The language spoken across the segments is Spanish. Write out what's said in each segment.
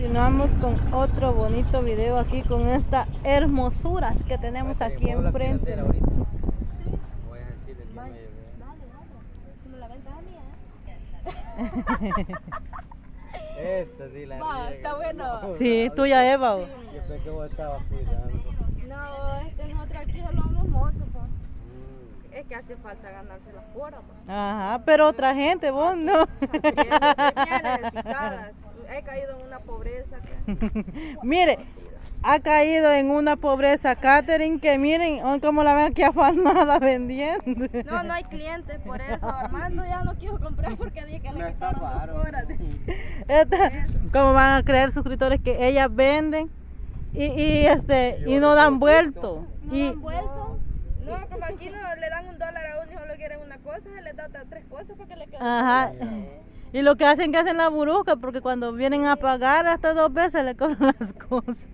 Continuamos con otro bonito video aquí con estas hermosuras que tenemos aquí enfrente. Voy a decirle que me Dale, llevé. dale. Como la venta es mía, ¿eh? Esta sí la Va, riega. está bueno. No, Sí, no, tuya Eva. o- Yo pensé que vos estabas cuidando. No, este es otro aquí solo unos mozos, pues. Mm. Es que hace falta ganarse las pues. Ajá, pero otra gente, vos no. Bien, bien. He caído en una pobreza. Mire, ha caído en una pobreza Catherine que miren hoy como la ven aquí afanada vendiendo. No, no hay clientes, por eso. Armando ya no quiero comprar porque dije que Me le quitaron dos. Esta- como van a creer suscriptores que ellas venden y, y este y no dan vuelto. ¿No Y han vuelto? No, como aquí no le dan un dólar a uno y solo quieren una cosa, se les da otras tres cosas para que le queden. ajá. Y lo que hacen que hacen la burusca porque cuando vienen a pagar hasta dos veces le cobran las cosas.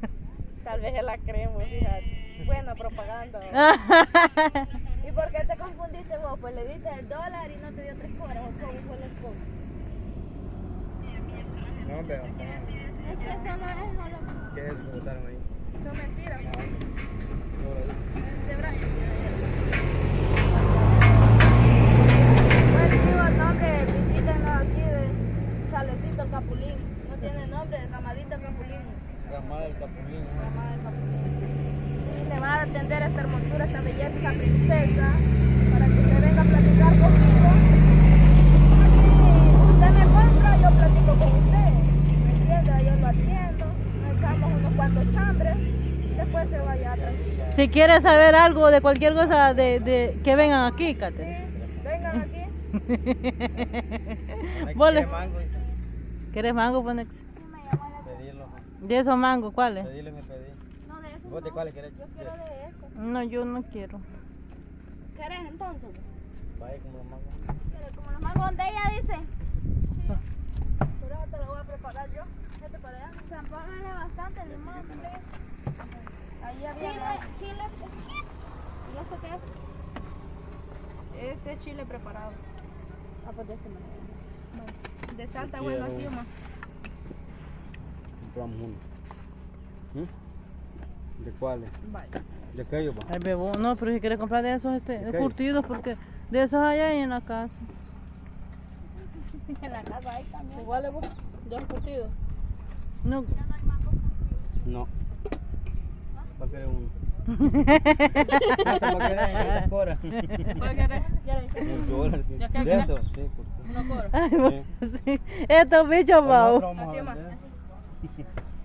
Tal vez se la creemos, fíjate. Buena propaganda. ¿Y por qué te confundiste vos? Pues le diste el dólar y no te dio tres coras. ¿O cómo fue la cosa? No, pero. Es que eso no es solo... ¿Qué es botaron ahí? Son mentiras. Ah, no lo De Brian. Bueno, digo el nombre, visítenos aquí de Chalecito el Capulín. No tiene nombre, Ramadito el Capulín. Ramada del Capulín. Ramada el Capulín. Y le van a atender esta hermosura, esta belleza, esta princesa, para que usted venga a platicar conmigo. Y usted me compra, yo platico con usted. ¿Me entiende? Yo lo atiendo, nos echamos unos cuantos chambres, después se vaya tranquila. Si quieres saber algo de cualquier cosa de, de que vengan aquí, Sí, Catherine. vengan aquí. Vos le- ¿Qué mango? dice? ¿Quieres mango, Ponex? Sí, me llamó la Pedirlo. ¿De esos mangos cuáles? Pedirle me pedí. No, de eso ¿Vos de no. cuáles querés? Yo quiero de esto. No, yo no quiero. ¿Querés entonces? Vaya como los mangos. Pero como los mangos de ella dice. Por eso te lo voy a preparar yo. Vete para allá. Zampárale bastante limón. Ahí había chile, chile. ¿Y esto qué es? Ese es chile preparado. Ah, pues de este manera. Bueno, de Quiero. Buena Ciuma. Compramos uno. ¿Mm? ¿De cuáles? Vale. ¿De qué yo, pa? Ay, bebo, no, pero si quieres comprar de esos este, curtidos, porque de esos allá hay en la casa. En la casa hay también. ¿Igual vos? ¿Dos curtidos? No. No. Va a querer uno. ¿Cuánto va a querer? ¿Dos coras? ¿Cuál querés? Ya le Un dólar. sí. ¿Ya qué ¿De querés? estos? Bichos.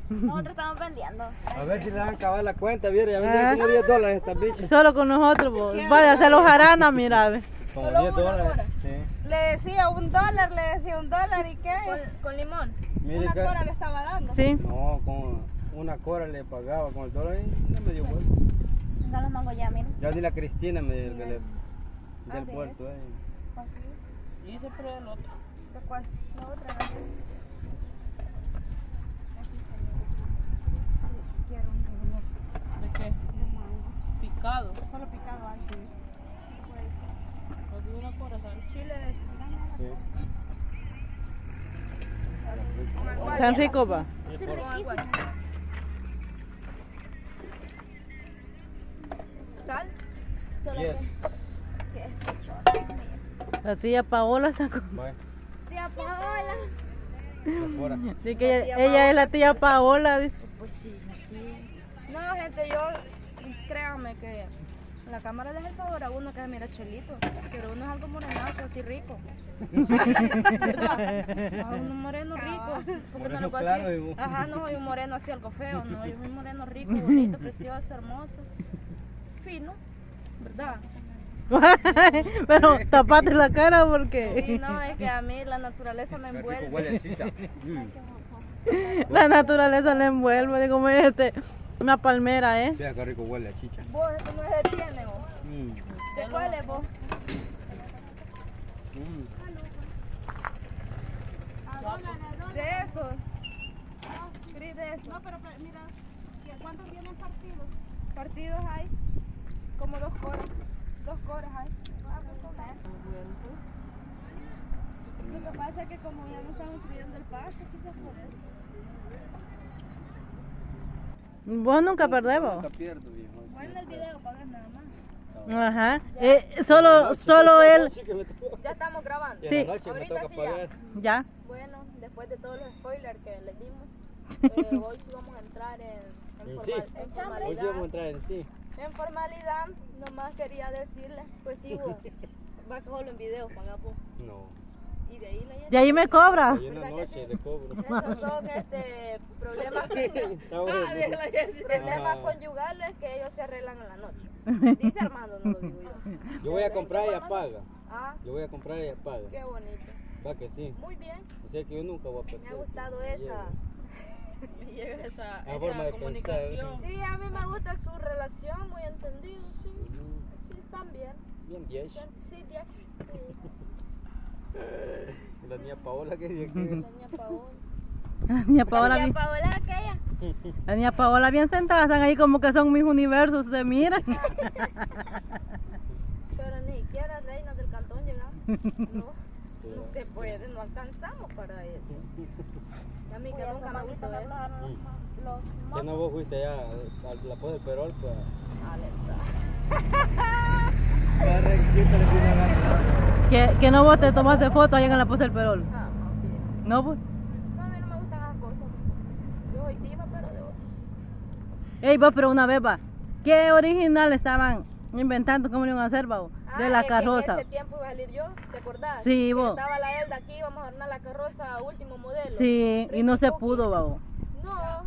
Nosotros estamos vendiendo. A ver si le van a acabar la cuenta, viera, ya vendieron como 10 dólares estas bichas. Solo con nosotros, vos. Vaya, se los jarana, mira, ve. Como Solo 10 una dólares. Sí. Le decía un dólar, le decía un dólar y qué? Con, con limón. Mire Una que- cora le estaba dando. Sí. No, con una cora le pagaba con el dólar y no me dio vuelta. No los mangos ya, miren. Ya dile a Cristina me dio el que le Ah, del de puerto. Eh. Y ese pero el otro. ¿De cuál? La otra. la Quiero un jugo ¿De qué? de mango. Picado. Solo picado antes. Lo una cora, ¿sabes? Chile Sí. de ¿Tan rico, va? Sí, riquísimo. ¿Sal? Solo Yes. La tía Paola está con... Vaya, Tía Paola. Dice que ella, ella es la tía Paola, dice. Pues sí, sí. No, gente, yo, créanme que la cámara le hace el favor a uno que se mira chelito, pero uno es algo morenazo, así rico. Uno moreno rico. Porque Moreno no lo puedo claro. Ajá, no soy un moreno así algo feo, no, yo soy un moreno rico, bonito, precioso, hermoso, fino, ¿verdad? Pero tapate la cara Sí, porque no, es que a mí la naturaleza me envuelve. huele a chicha. Mm. la naturaleza le envuelve. Digo, mira, este, una palmera, ¿eh? Mira qué rico huele a chicha. Vos, esto no se detiene, vos. Mm. ¿De cuál es vos? Mm. De esos. Gris de esos. No, pero pero mira, ¿que ¿cuántos vienen partidos? Partidos hay como dos coras. Dos coras hay. Lo que pasa es que como ya no estamos subiendo el pasto, quizás por eso. Vos nunca perdés, vos. Nunca pierdo, viejo. Bueno, el video ver nada más. Ajá. Eh, solo, solo él. Ya estamos grabando. Sí. Ahorita sí ya. Ya. Bueno, después de todos los spoilers que les dimos, eh, hoy sí vamos a entrar en, en, formal- sí. en Hoy sí formalidad. vamos a entrar en sí. En formalidad, nomás quería decirles, pues sí, vos, va a cogerlo en video, paga vos. No. Y de ahí la Y ahí me cobra. Y en la ¿Verdad que noche le cobro. Esos son este, problemas, bueno. problemas conyugales que ellos se arreglan en la noche. Dice Armando, no lo digo yo. Yo voy a comprar y apaga. Ah, Yo voy a comprar y apaga. qué bonito. Va que sí. Muy bien, O sea que yo nunca voy a perder. me ha gustado esa. Llega. Me llega esa, La forma de esa comunicación. Sí, a mí me gusta su relación, muy entendido, sí. Sí, están bien. Bien 10. Sí, ya. Sí, Y la niña Paola que dice la niña Paola. La niña Paola, la bien, niña Paola aquella. la niña Paola bien sentada, están ahí como que son mis universos, se miran. Pero ni siquiera reinas del cantón llegamos. No, no se puede, no alcanzamos para eso. A mí que nunca me gustó eso. Ya no vos fuiste ya a la del Perol, pues. Que, que no vos te tomaste foto allá en la posta del Perol. Ah, bien. No, pues. No, a mí no me gustan esas cosas. Yo soy diva, pero de. Ey, vos, pero una vez, va. ¿Qué original estaban inventando? ¿Cómo le iban a hacer, va? De la que carroza. En ese tiempo iba a salir yo, ¿te acordás? Sí, Que vos. Estaba la Elda aquí, íbamos a ordenar la carroza último modelo. Sí, y no se pudo, va. No.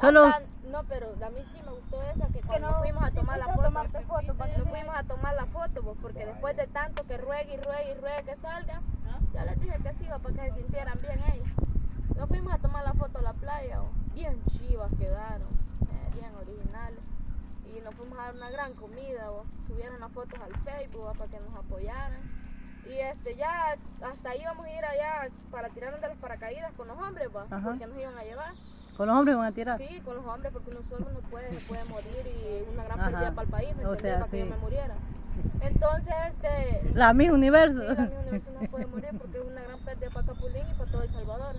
Solo- Hasta- no, pero a mí sí me gustó esa que cuando fuimos a tomar la foto. no fuimos a tomar la foto, pues, porque después de tanto que ruegue y ruegue y ruegue que salga, ya les dije que sí, iba para que se sintieran bien ellos. Nos fuimos a tomar la foto a la playa, oh, bien chivas quedaron, eh, bien originales. Y nos fuimos a dar una gran comida, oh, subieron las fotos al Facebook para que nos apoyaran. Y este ya hasta ahí vamos a ir allá para tirarnos de los paracaídas con los hombres, va, porque nos iban a llevar. Con los hombres van a tirar. Sí, con los hombres, porque uno solo no puede, se puede morir y es una gran Ajá. pérdida para el país, ¿me O sea, para que yo me muriera. Entonces, este, La misma universo. sí, la misma universidad no puede morir porque es una gran pérdida para Capulín y para todo El Salvador.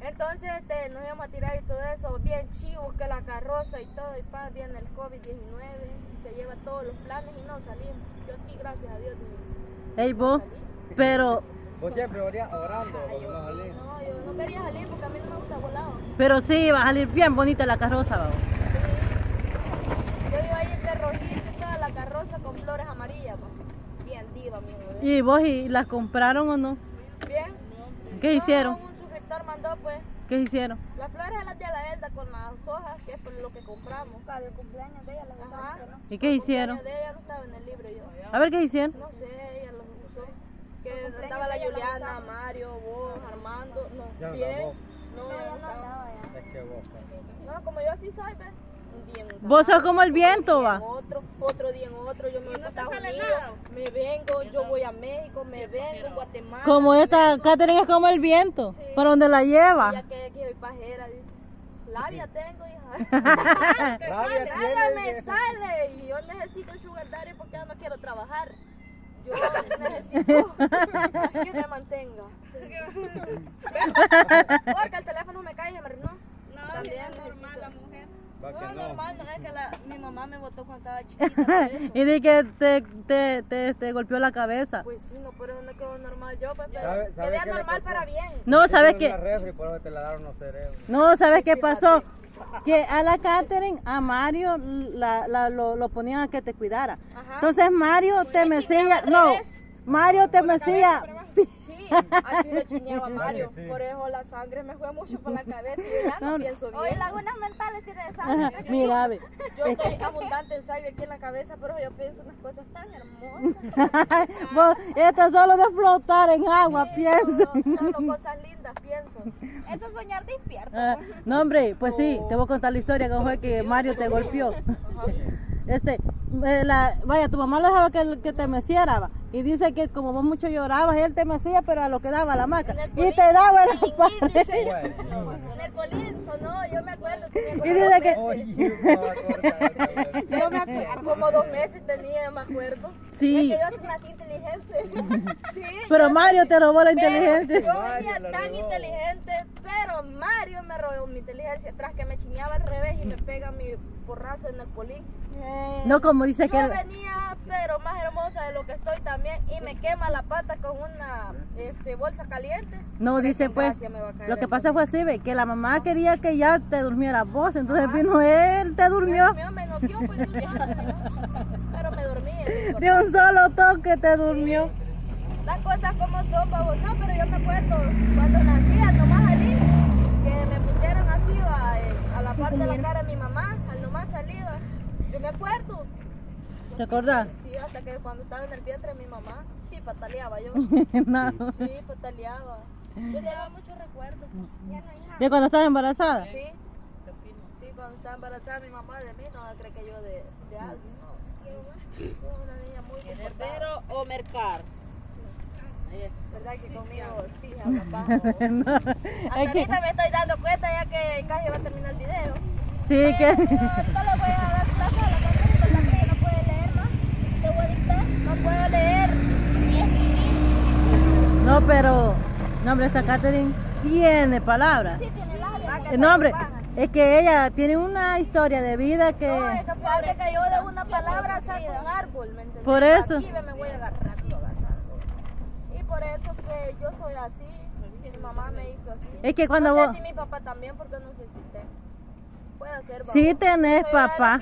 Entonces, este, nos íbamos a tirar y todo eso, bien chivos, que la carroza y todo, y pa, viene el COVID-19 y se lleva todos los planes y no salimos. Yo aquí, gracias a Dios, no Ey, vos, salí. pero, Vos siempre orando porque no yo no quería salir porque a mí no me gusta volado. pero sí, va a salir bien bonita la carroza, va. Sí. Yo iba a ir de rojito y toda la carroza con flores amarillas, pa. Bien diva, mi bebé. ¿Y vos y las compraron o no? Bien. ¿Qué No, hicieron? Mandó, pues, ¿Qué hicieron? las flores a las de la Elda con las hojas, que es por lo que compramos. Para el cumpleaños de ella, la Ajá. ¿Y qué El hicieron? cumpleaños De ella no estaba en el libro yo. A ver qué hicieron. No sé, ella los usó. Que estaba la Juliana, Mario, vos, Armando. No, Ya no bien. No, no estaba. Es que vos. pues. No, como yo así soy, ¿ves? Un día en un Vos sos como el viento, va. otro, otro día en otro, yo me voy para Estados Unidos, me vengo, yo voy a México, me vengo, Guatemala. Como esta. Catherine es como el viento. Sí. ¿Para dónde la lleva? ya que aquí soy pajera, dice. Labia tengo, hija. Rabia tiene, Nada me dice. sale. Y yo necesito un sugar daddy porque ya no quiero trabajar. Yo necesito que me mantenga. Porque el teléfono me cae y se me arruinó. No, También es normal No, que no. normal, no es que la, mi mamá me votó cuando estaba chiquita. por eso. y di que te, te, te, te golpeó la cabeza. Pues sí, no, pero no quedó normal yo, pues, pero ¿Sabe- sabe quedé normal pasó? para bien. No, ¿sabes qué? por eso. No, ¿sabes qué pasó? Que a la Catherine, a Mario, la, la- lo, lo ponían a que te cuidara. Ajá. Entonces Mario te mecía, no. Mario te mecía. Aquí lo chineaba Mario. Sí. Por eso la sangre me fue mucho por la cabeza y yo ya no, No. pienso bien. Oye, lagunas mentales tiene esa. Ajá, Mira, ve. Yo estoy abundante en sangre aquí en la cabeza, pero yo pienso unas cosas tan hermosas. Vos, esto es solo de flotar en agua, Sí, pienso. Solo, solo cosas lindas pienso. Eso es soñar despierto. Ah, no, hombre, pues sí, te voy a contar la historia cómo fue que Mario te golpeó. Este, eh, la, vaya, tu mamá le dejaba que, que te meciera, va, y dice que como vos mucho llorabas, él te mecía, pero a lo que daba la maca, el y te daba. Bueno. En el sonó, yo me acuerdo. Y dice que-. Oye. Yo me acuerdo, como dos meses tenía, me acuerdo. Sí. Es que yo nací inteligente. Sí. Pero Mario te robó la pero inteligencia. Yo venía tan robó. inteligente, pero Mario me robó mi inteligencia tras que me chineaba al revés y me pega mi porrazo en el polín. No como dice Yo que... venía, pero más hermosa de lo que estoy también, y me quema la pata con una este, bolsa caliente. No, Pero dice pues, lo que pasa fue así, ve, que la mamá quería que ya te durmiera vos, entonces vino él, te durmió. Me, me noqueó, pues, pero me dormí. De un solo toque te durmió. Las cosas como son, babos. No, pero yo me acuerdo cuando nacía, nomás salí, que me pusieron así a, eh, a la parte de la cara de mi mamá, al nomás salir. Yo me acuerdo. ¿Te acordás? Sí, hasta que cuando estaba en el vientre de mi mamá, sí, pataleaba yo. no. Sí, pataleaba. Yo tengo muchos recuerdos. De cuando estaba embarazada. Sí. Sí, cuando estaba embarazada mi mamá de mí, no cree que yo de, de alguien. No. Una niña muy. ¿Herbero o mercar? ¿Verdad que conmigo sí habla bajo? No, Hasta es que, ahorita me estoy dando cuenta ya que casi va a terminar el video. sí, que... Ahorita voy a dar a la porque no puede leer más. Te voy a dictar. No puedo leer ni escribir. No, pero... No, hombre, esta Catherine tiene palabras. Sí, tiene labia. Eh, No, hombre, es que ella tiene una historia de vida que... No, es que de una palabra saco un árbol, ¿me entiendes? Por eso. Aquí me voy agarrando, agarrando. Por eso que yo soy así. Mi mamá me hizo así. Es que cuando no vos- sé si mi papá también, porque no sé si te... Puede ser, Sí babos. tenés Soy papá.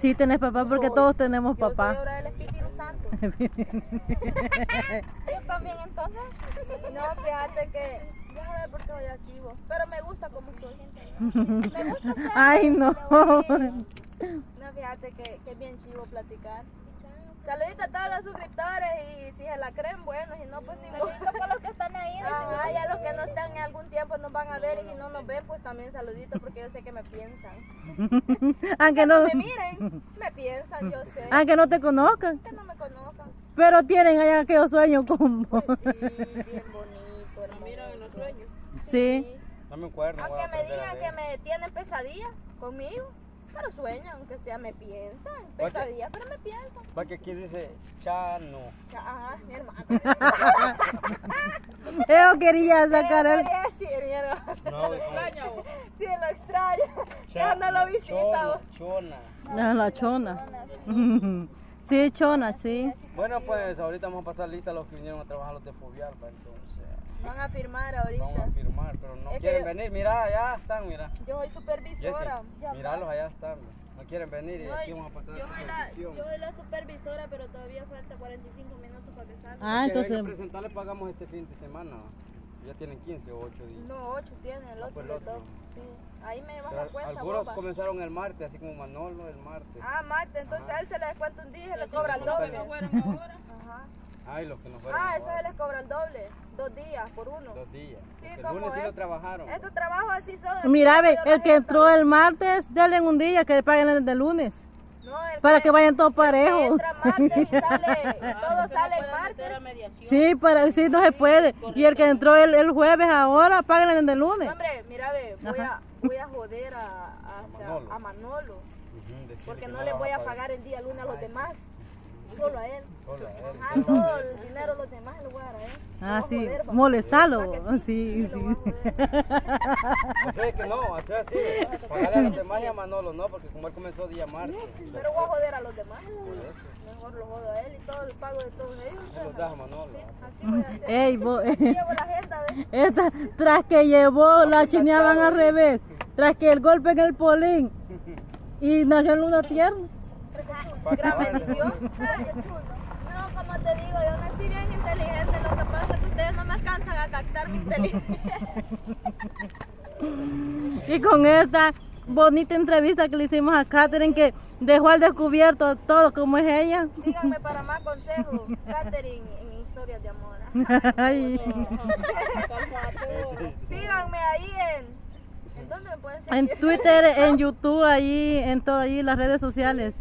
Sí tenés papá porque Soy. todos tenemos Yo papá. del Espíritu Santo. Yo también entonces. No, fíjate que. No sé por qué soy así, vos. Pero me gusta como soy. Me gusta ser. Ay, no. No, fíjate que, que es bien chivo platicar. Saluditos a todos los suscriptores y si se la creen, bueno, si no, pues ni. Saluditos para los que están ahí. Ajá, ya los que no están en algún tiempo nos van a ver y si no nos ven, pues también saluditos porque yo sé que me piensan. Aunque no, Me miren, me piensan, yo sé. aunque no te conozcan. Que no me conozcan. Pero tienen allá aquellos sueños con vos. Pues sí, bien bonito, hermoso. Mira en los sueños. Sí. Voy a Aunque me digan que me tienen pesadillas conmigo, pero sueñan, aunque sea me piensan, pesadillas, pero me piensan. Va que aquí dice chano. Ajá, mi hermano. Yo quería sacar el... Quería decir, mi hermano. No, ¿Te extraña vos? Sí, lo extraño. Ya no lo visita. Chona, vos. chona. Ah, La chona. Sí, chona, sí. Bueno, pues ahorita vamos a pasar lista los que vinieron a trabajar los de Fobial, pa, entonces Van a firmar vamos a ahorita. firmar, pero no Es que quieren yo- venir. Mira, allá están, mira. Yo soy supervisora. míralos, allá están. No quieren venir y No, aquí vamos a pasar yo, soy la, yo soy la supervisora, pero todavía falta 45 minutos para que salga. Ah, Es que entonces... venga a presentarle pagamos este fin de semana. Ya tienen 15 o 8 días. No, 8 tiene, el otro pues el le otro. toca. Sí. Ahí me vas Pero a cuenta, algunos boba. comenzaron el martes, así como Manolo el martes. Ah, Marte, entonces Ajá. a él se le descuenta un día y se le cobra el doble. sí. ¿No fueron ahora? Ajá. Ay, los que no fueron. Ah, eso les cobra el doble. Dos días por uno. Dos días. Sí, el como lunes sí lo trabajaron. Estos trabajos así son. Mira, ve, el que entró el martes, denle un día que le paguen el de lunes. No, el Para que vayan todos parejos. entra martes y sale. todo sale no martes. mediación. Sí, para, sí, no se puede. Y el que entró el, el jueves ahora, páguenle el de lunes. No, hombre, mira, ve, voy a, voy a joder a, a, Manolo. a Porque que no le voy a pagar el día lunes a los demás. Solo a él. Solo a él. Ajá, todo el dinero a los demás lo voy a dar a él. Lo Ah, a sí, joder, molestalo. ¿Verdad que Sí, lo a sí. Así es que no, así así. Pagarle a los demás y a Manolo no, porque como él comenzó día martes. Pero voy a joder a los demás. Mejor lo jodo a él y todo el pago de todos ellos. Él los da a Manolo. Así voy a hacer. Ey, vos, Llevo la agenda, ¿ves? esta, tras que llevó, la chineaban al revés. Tras que el golpe en el polín y nació en luna tierna. Gran bendición. Ay, chulo. No, como te digo, yo nací bien inteligente. Lo que pasa es que ustedes no me alcanzan a captar mi inteligencia. Y con esta bonita entrevista que le hicimos a Katherine, que dejó al descubierto todo como es ella. Síganme para más consejos. Catherine en historias de amor. Ay. Síganme ahí en. ¿En dónde me pueden seguir? En Twitter, en YouTube, allí, en todas las redes sociales.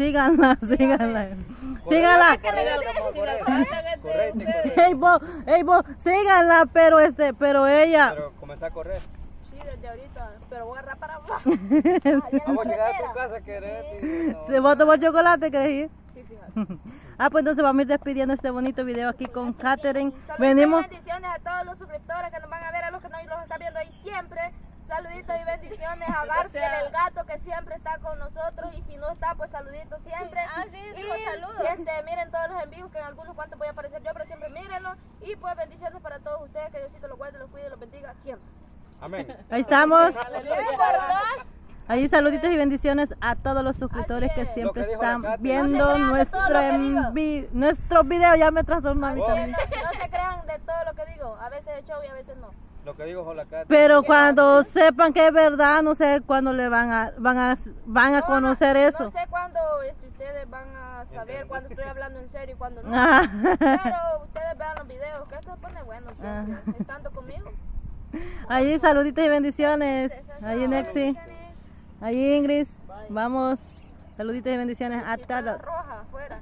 Síganla, síganla. Síganla. Hey vos, hey vos, síganla, pero este, pero ella, Pero comenzar a correr. Sí, desde ahorita, pero voy a agarrar para abajo. En Vamos a llegar a tu casa, querés. no. ¿Se va a tomar chocolate, querés ir? Sí, fíjate. Ah, pues entonces vamos a ir despidiendo este bonito video aquí con Katherine. Saludos Venimos. bendiciones a todos los suscriptores que nos van a ver, a los que no los están viendo ahí siempre. Saluditos y bendiciones a Garfield, el gato que siempre está con nosotros. Y si no está, pues saluditos siempre. Ah, sí, y dijo saludos. este, miren todos los envíos, que en algunos cuantos voy a aparecer yo, pero siempre mírenlos. Y pues bendiciones para todos ustedes, que Diosito los guarde, los cuide y los bendiga siempre. Amén. Ahí estamos. Ahí saluditos y bendiciones a todos los suscriptores que siempre que están Katy. viendo No nuestro, digo. envi- videos. Ya me a mí es, no, no se crean de todo lo que digo. A veces es show y a veces no. Lo que dijo Jolacate. Pero cuando sepan que es verdad, no sé cuándo le van a van a van a No, conocer no, eso. No sé cuándo este, ustedes van a saber cuándo estoy hablando en serio y cuándo no. Ah. Pero ustedes vean los videos, que esto se pone bueno siempre. Ah. Estando conmigo. Allí saluditos y bendiciones. Allí Nexi. Allí Ingrid. Vamos. Saluditos y bendiciones a todos. roja afuera.